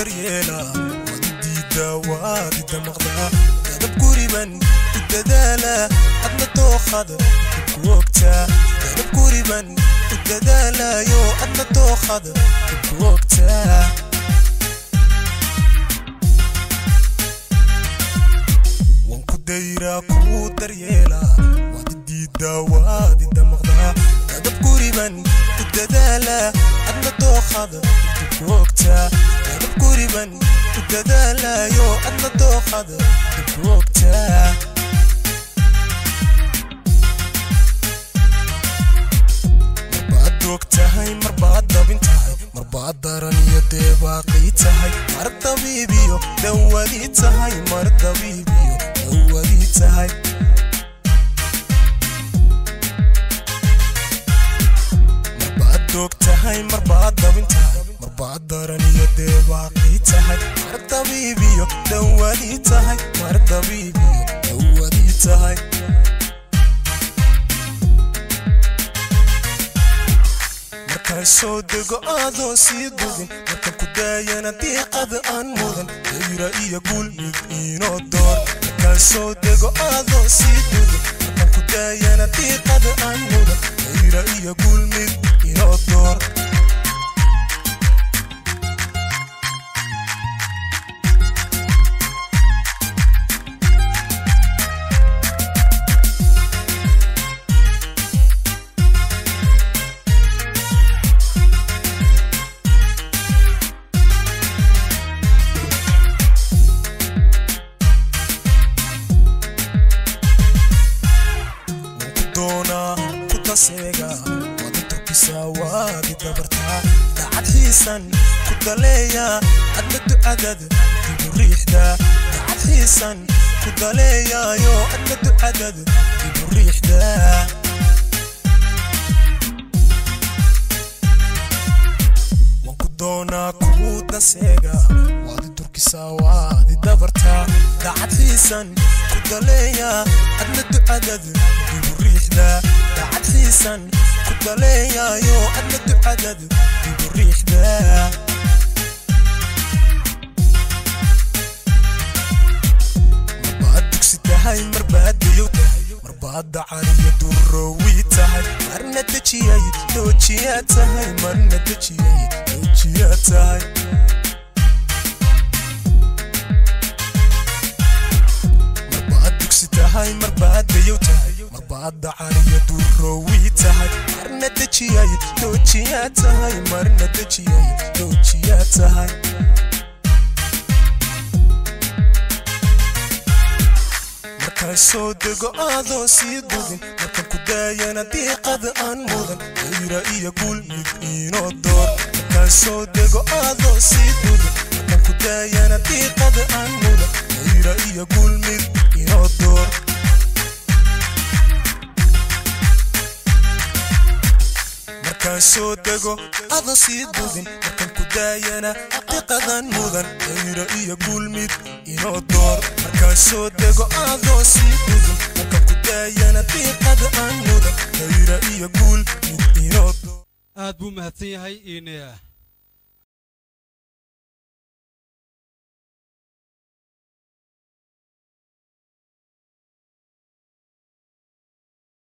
كريلا ودي دوا دي مغدا تدب كوريبان تدالا أدنا توخد وقتا تدب من تدالا يو أدنا توخد وقتا وانكو دايرا كو دريلا ودي دوا دي مغدا تدب كوريبان تدالا أدنا توخد وقتا 꼬리만 두가 달라요 안나도 하다 부럽다 وقتهاي مربعضة بنتهاي مربعضة رانية دي باقيتهاي مرضى بيبيو دوليتهاي مرضى بيبيو دوليتهاي مربعضة وقتهاي مربعضة بنتهاي marbaad baraniyo dee baaqii tahay mar dabiibiyo dhowadii tahay mar dabiibiyo dhowadii tahay markale soo dego aadoo sii dugin markan ku daayana diiqada aan mudan dayra iyo guul mid inoo door markale soo dego aadoo sii dugin noloshiisa waa mid nabartaa dacadxiisan ku daleeya adna ducadad igu riixda dacadxiisan ku daleeyayo adna ducadad igu riixda waan ku doonaa kuu danseega waadi turkisaa waadi dabartaa dacadxiisan ku daleeya adna ducadad وحدة تعب سيسن كنت ليا يو عدد بعدد يقول ده مربعدك ستهاي مربعد يوتهاي مربعد دعارية دروي تهاي مرنا اي لو تشيا تهاي مرنا اي لو تشيا تهاي dhacada cariyadu roowi tahay marna dejiyay doojiyaa tahay marna dejiyay doojiyaa tahay markaan soo dego aadoo sii gudin markaan ku daayana diiqada aan mudan hayra iyo guul mid inoo door markaan soo dego aadoo sii gudin markaan ku daayana diiqada aan mudan hayra iyo guul mid aan soo dego adan sii dudin markan ku daayana xaqiiqadan mudan khayro iyo guulmid inoo door markaan soo dego adoo sii dudin markan ku daayana diiqada aan mudan khayro iyo guulmid inoo door aad buu mahadsan yahay